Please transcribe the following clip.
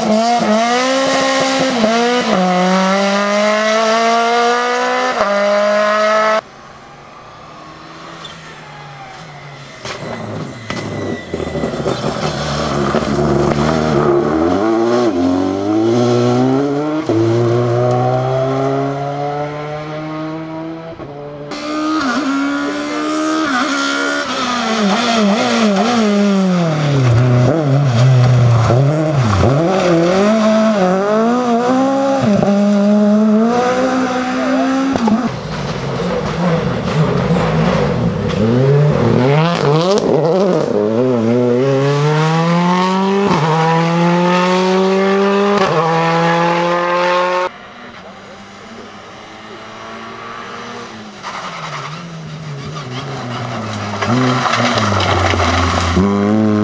Arra! 음.